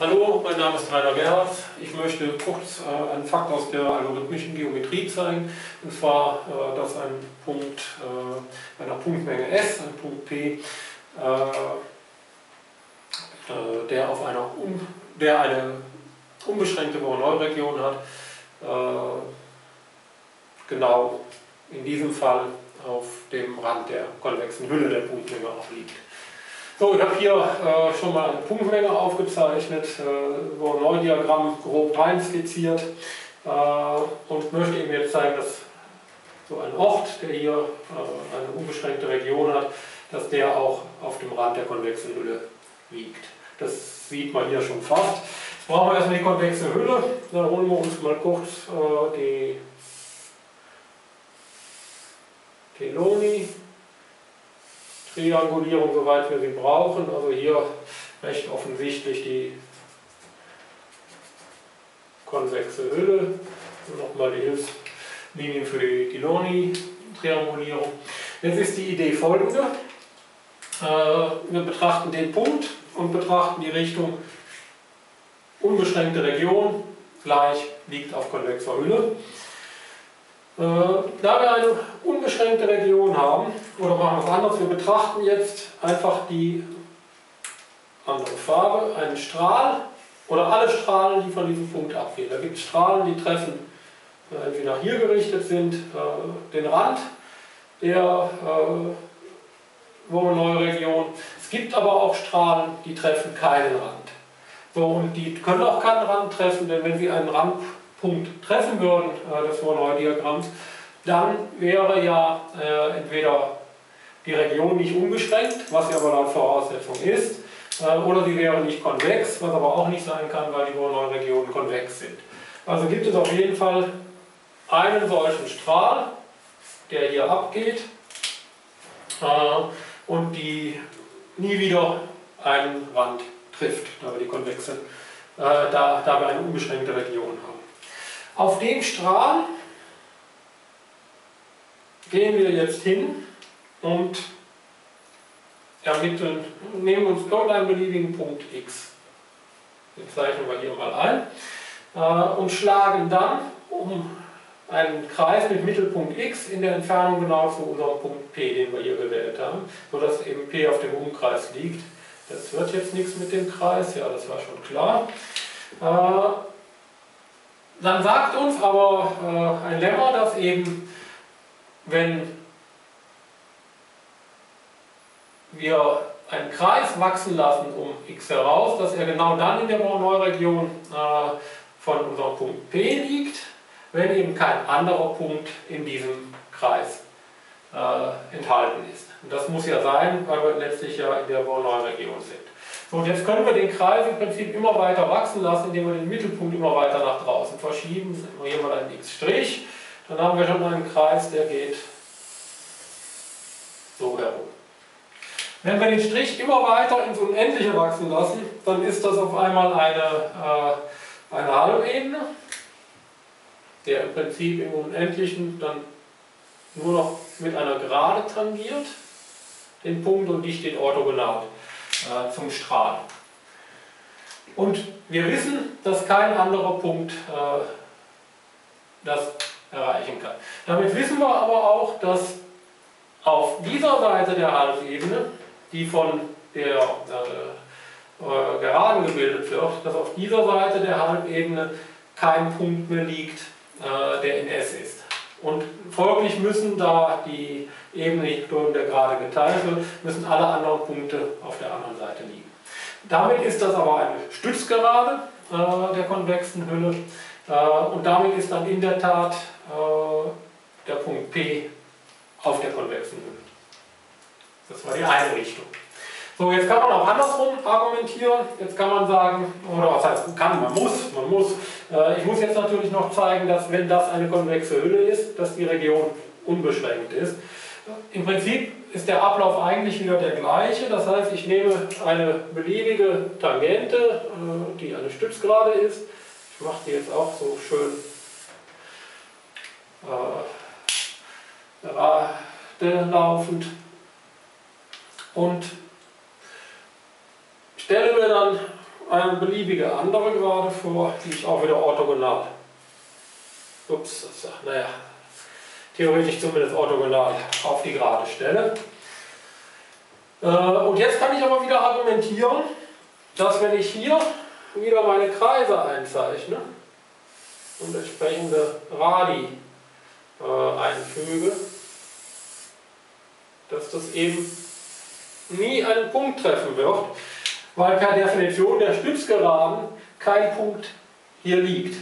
Hallo, mein Name ist Rainer Gerhardt. Ich möchte kurz äh, einen Fakt aus der algorithmischen Geometrie zeigen. Und zwar, äh, dass ein Punkt äh, einer Punktmenge S, ein Punkt P, äh, äh, der, auf einer un, der eine unbeschränkte Voronoi-Region hat, äh, genau in diesem Fall auf dem Rand der konvexen Hülle der Punktmenge auch liegt. So, ich habe hier äh, schon mal eine Punktmenge aufgezeichnet, äh, Voronoi-Diagramm grob rein skizziert äh, und möchte Ihnen jetzt zeigen, dass so ein Ort, der hier äh, eine unbeschränkte Region hat, dass der auch auf dem Rand der konvexen Hülle liegt. Das sieht man hier schon fast. Jetzt brauchen wir erstmal die konvexe Hülle. Dann holen wir uns mal kurz äh, die Teloni Triangulierung, soweit wir sie brauchen. Also hier recht offensichtlich die konvexe Hülle. Nochmal die Hilfslinien für die Dilloni-Triangulierung. Jetzt ist die Idee folgende. Äh, wir betrachten den Punkt und betrachten die Richtung unbeschränkte Region gleich liegt auf konvexer Hülle. Äh, da wir eine unbeschränkte Region haben, oder machen wir es anders, wir betrachten jetzt einfach die andere Farbe, einen Strahl oder alle Strahlen, die von diesem Punkt abgehen. Da gibt es Strahlen, die treffen, äh, entweder hier gerichtet sind, äh, den Rand der Voronoi-Region. Es gibt aber auch Strahlen, die treffen keinen Rand. So, und die können auch keinen Rand treffen, denn wenn sie einen Rand Punkt treffen würden, äh, des Voronoi-Diagramms, dann wäre ja äh, entweder die Region nicht unbeschränkt, was ja aber laut Voraussetzung ist, äh, oder sie wäre nicht konvex, was aber auch nicht sein kann, weil die Voronoi-Regionen konvex sind. Also gibt es auf jeden Fall einen solchen Strahl, der hier abgeht äh, und die nie wieder einen Rand trifft, da wir die konvexe, äh, da, da wir eine unbeschränkte Region haben. Auf dem Strahl gehen wir jetzt hin und ermitteln, nehmen uns irgendeinen beliebigen Punkt x. Den zeichnen wir hier mal ein. Äh, und schlagen dann um einen Kreis mit Mittelpunkt x in der Entfernung genau zu unserem Punkt P, den wir hier gewählt haben, sodass eben P auf dem Umkreis liegt. Das wird jetzt nichts mit dem Kreis, ja, das war schon klar. Äh, dann sagt uns aber äh, ein Lemma, dass eben, wenn wir einen Kreis wachsen lassen um x heraus, dass er genau dann in der Voronoi-Region äh, von unserem Punkt P liegt, wenn eben kein anderer Punkt in diesem Kreis äh, enthalten ist. Und das muss ja sein, weil wir letztlich ja in der Voronoi-Region sind. So, und jetzt können wir den Kreis im Prinzip immer weiter wachsen lassen, indem wir den Mittelpunkt immer weiter nach draußen verschieben. Hier mal einen x'. Dann haben wir schon einen Kreis, der geht so herum. Wenn wir den Strich immer weiter ins Unendliche wachsen lassen, dann ist das auf einmal eine, äh, eine Halbebene, der im Prinzip im Unendlichen dann nur noch mit einer Gerade tangiert, den Punkt und nicht den orthogonal äh, zum Strahl. Und wir wissen, dass kein anderer Punkt äh, das erreichen kann. Damit wissen wir aber auch, dass auf dieser Seite der Halbebene, die von der äh, äh, Geraden gebildet wird, dass auf dieser Seite der Halbebene kein Punkt mehr liegt, äh, der in S ist. Und folglich müssen da die Ebene durch der Gerade geteilt wird, müssen alle anderen Punkte auf der anderen Seite liegen. Damit ist das aber eine Stützgerade äh, der konvexen Hülle äh, und damit ist dann in der Tat äh, der Punkt P auf der konvexen Hülle. Das war die eine Richtung. So, jetzt kann man auch andersrum argumentieren. Jetzt kann man sagen, oder was heißt kann, man muss, man muss. Äh, ich muss jetzt natürlich noch zeigen, dass wenn das eine konvexe Hülle ist, dass die Region unbeschränkt ist. Im Prinzip ist der Ablauf eigentlich wieder der gleiche. Das heißt, ich nehme eine beliebige Tangente, äh, die eine Stützgerade ist. Ich mache die jetzt auch so schön äh, laufend. Und stelle mir dann eine beliebige andere Gerade vor, die ich auch wieder orthogonal. Ups, das, naja, theoretisch zumindest orthogonal auf die Gerade stelle. Äh, und jetzt kann ich aber wieder argumentieren, dass wenn ich hier wieder meine Kreise einzeichne und entsprechende Radi äh, einfüge, dass das eben nie einen Punkt treffen wird, weil per Definition der Stützgeraden kein Punkt hier liegt.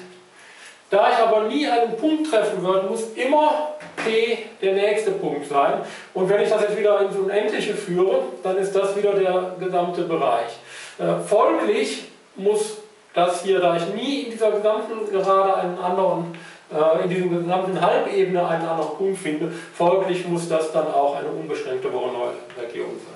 Da ich aber nie einen Punkt treffen würde, muss immer P der nächste Punkt sein. Und wenn ich das jetzt wieder ins Unendliche führe, dann ist das wieder der gesamte Bereich. Äh, folglich muss das hier, da ich nie in dieser gesamten Gerade einen anderen, äh, in diesem gesamten Halbebene einen anderen Punkt finde, folglich muss das dann auch eine unbeschränkte Voronoi-Region sein.